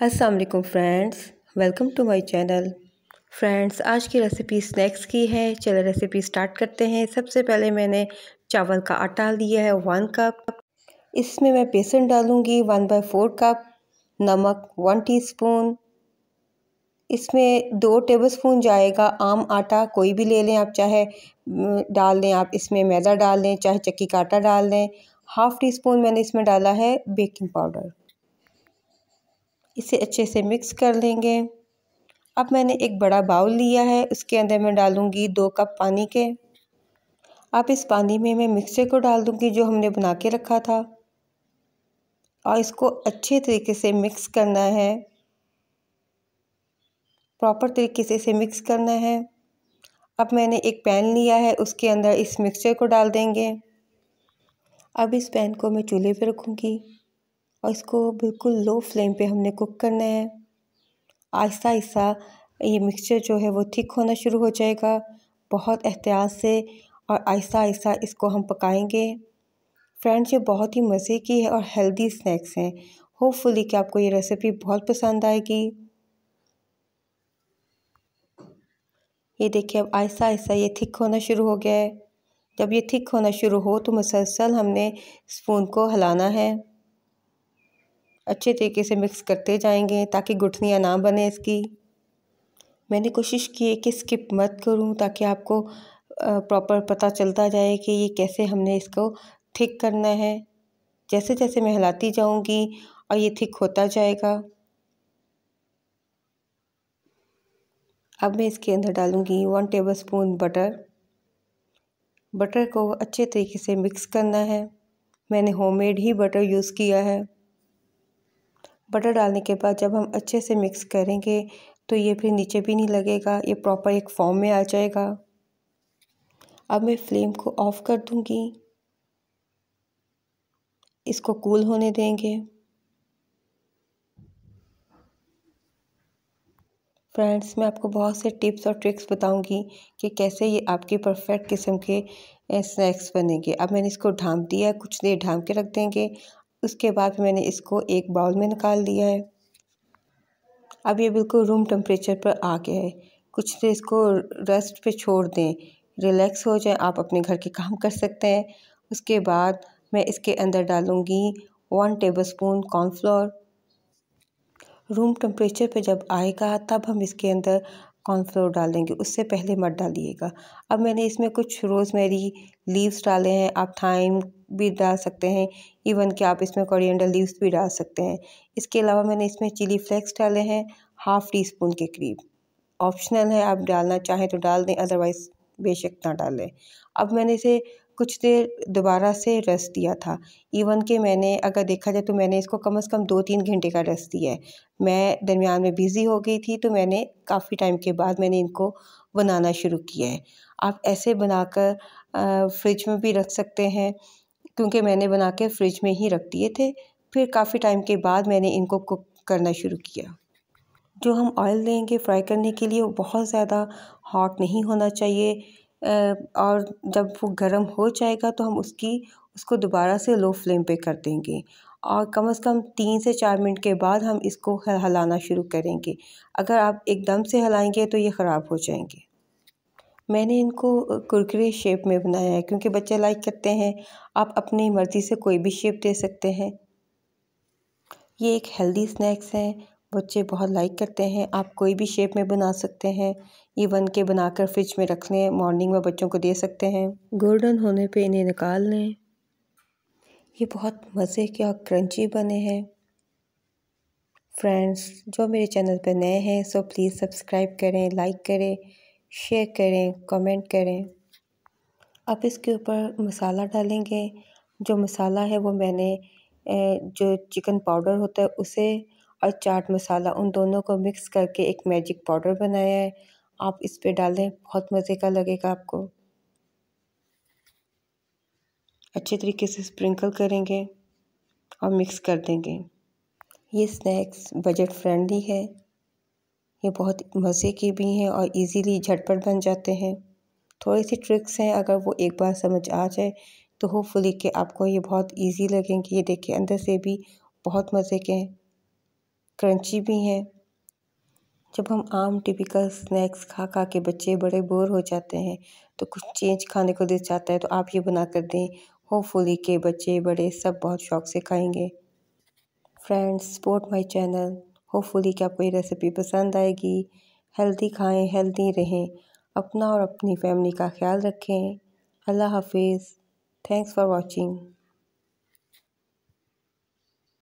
अस्सलाम वालेकुम friends, welcome to my channel. Friends, आज की रेसिपी स्नैक्स की है। चलो रेसिपी स्टार्ट करते हैं। सबसे पहले मैंने चावल का आटा लिया है वन कप इसमें मैं बेसन डालूँगी वन बाय फोर कप नमक वन टीस्पून इसमें दो टेबलस्पून जाएगा आम आटा। कोई भी ले लें आप, चाहे डाल लें आप, इसमें मैदा डाल लें चाहे चक्की का आटा डाल लें हाफ़ टी स्पून मैंने इसमें डाला है बेकिंग पाउडर इसे अच्छे से मिक्स कर लेंगे। अब मैंने एक बड़ा बाउल लिया है, उसके अंदर मैं डालूँगी दो कप पानी के। अब इस पानी में, मैं मिक्सचर को डाल दूँगी जो हमने बना के रखा था। और इसको अच्छे तरीके से मिक्स करना है। प्रॉपर तरीके से इसे मिक्स करना है। अब मैंने एक पैन लिया है, उसके अंदर इस मिक्सचर को डाल देंगे। अब इस पैन को मैं चूल्हे पर रखूँगी। और इसको बिल्कुल लो फ्लेम पे हमने कुक करना है। आहिस्ता आहिस्ता ये मिक्सचर जो है वो थिक होना शुरू हो जाएगा। बहुत एहतियात से और आहिस्ता आहिस्ता इसको हम पकाएँगे। फ्रेंड्स, ये बहुत ही मज़े की है और हेल्दी स्नैक्स हैं। होपफुली कि आपको ये रेसिपी बहुत पसंद आएगी। ये देखिए, अब आहिस्ता आहिस्ता ये थिक होना शुरू हो गया है। जब ये थिक होना शुरू हो तो मुसलसल हमने स्पून को हिलाना है। अच्छे तरीके से मिक्स करते जाएँगे ताकि गुठलियाँ ना बने इसकी। मैंने कोशिश की है कि स्किप मत करूँ ताकि आपको प्रॉपर पता चलता जाए कि ये कैसे हमने इसको थिक करना है। जैसे जैसे मैं हिलाती जाऊँगी और ये थिक होता जाएगा। अब मैं इसके अंदर डालूँगी one tablespoon butter butter को अच्छे तरीके से मिक्स करना है। मैंने होममेड ही बटर यूज़ किया है। बटर डालने के बाद जब हम अच्छे से मिक्स करेंगे तो ये फिर नीचे भी नहीं लगेगा, ये प्रॉपर एक फॉर्म में आ जाएगा। अब मैं फ्लेम को ऑफ़ कर दूँगी। इसको कूल होने देंगे। फ्रेंड्स, मैं आपको बहुत से टिप्स और ट्रिक्स बताऊँगी कि कैसे ये आपके परफेक्ट किस्म के स्नैक्स बनेंगे। अब मैंने इसको ढाँप दिया कुछ देर ढाँप के रख देंगे। उसके बाद मैंने इसको एक बाउल में निकाल दिया है। अब ये बिल्कुल रूम टेम्परेचर पर आ गया है। कुछ देर इसको रेस्ट पे छोड़ दें। रिलैक्स हो जाए, आप अपने घर के काम कर सकते हैं। उसके बाद मैं इसके अंदर डालूँगी one tablespoon cornflour room temperature पे जब आएगा, तब हम इसके अंदर कॉर्नफ्लोर डाल देंगे उससे पहले मत डालिएगा। अब मैंने इसमें कुछ रोज़मेरी लीव्स डाले हैं, आप थाइम भी डाल सकते हैं इवन कि आप इसमें कोरिएंडर लीव्स भी डाल सकते हैं। इसके अलावा मैंने इसमें चिली फ्लेक्स डाले हैं हाफ़ टी स्पून के करीब। ऑप्शनल है, आप डालना चाहें तो डाल दें अदरवाइज़ बेशक ना डालें। अब मैंने इसे कुछ देर दोबारा से रस दिया था। इवन कि मैंने, अगर देखा जाए तो मैंने इसको कम अज़ कम दो तीन घंटे का रस दिया है। मैं दरमियान में बिज़ी हो गई थी तो मैंने काफ़ी टाइम के बाद मैंने इनको बनाना शुरू किया है। आप ऐसे बनाकर फ्रिज में भी रख सकते हैं, क्योंकि मैंने बना के फ्रिज में ही रख दिए थे। फिर काफ़ी टाइम के बाद मैंने इनको कुक करना शुरू किया। जो हम ऑयल लेंगे फ्राई करने के लिए, वो बहुत ज़्यादा हॉट नहीं होना चाहिए। और जब वो गर्म हो जाएगा तो हम उसकी, उसको दोबारा से लो फ्लेम पे कर देंगे। और कम अज़ कम तीन से चार मिनट के बाद हम इसको हलाना शुरू करेंगे। अगर आप एकदम से हिलाएँगे तो ये ख़राब हो जाएँगे। मैंने इनको कुरकुरे शेप में बनाया है क्योंकि बच्चे लाइक करते हैं। आप अपनी मर्ज़ी से कोई भी शेप दे सकते हैं। ये एक हेल्दी स्नैक्स हैं। बच्चे बहुत लाइक करते हैं। आप कोई भी शेप में बना सकते हैं। ये बन के बनाकर फ्रिज में रख लें। मॉर्निंग में बच्चों को दे सकते हैं। गोल्डन होने पे इन्हें निकाल लें। ये बहुत मज़े के और क्रंची बने हैं। फ्रेंड्स जो मेरे चैनल पर नए हैं सो प्लीज़ सब्सक्राइब करें लाइक करें। शेयर करें कमेंट करें। अब इसके ऊपर मसाला डालेंगे। जो मसाला है वो मैंने जो चिकन पाउडर होता है उसे और चाट मसाला, उन दोनों को मिक्स करके एक मैजिक पाउडर बनाया है। आप इस पर डालें, बहुत मज़े का लगेगा आपको। अच्छे तरीके से स्प्रिंकल करेंगे और मिक्स कर देंगे। ये स्नैक्स बजट फ्रेंडली है। ये बहुत मज़े के भी हैं और इजीली झटपट बन जाते हैं। थोड़ी सी ट्रिक्स हैं, अगर वो एक बार समझ आ जाए तो होपफुली कि आपको ये बहुत इजी लगेंगे। ये देखिए, अंदर से भी बहुत मज़े के हैं। क्रंची भी हैं। जब हम आम टिपिकल स्नैक्स खा खा के बच्चे बड़े बोर हो जाते हैं तो कुछ चेंज खाने को दिल चाहता है तो आप ये बना कर दें। होपफुली के बच्चे बड़े सब बहुत शौक से खाएँगे। Friends support my channel hopefully कि आपको ये रेसिपी पसंद आएगी। हेल्दी खाएँ हेल्दी रहें। अपना और अपनी फैमिली का ख्याल रखें। अल्लाह हाफिज़। Thanks for watching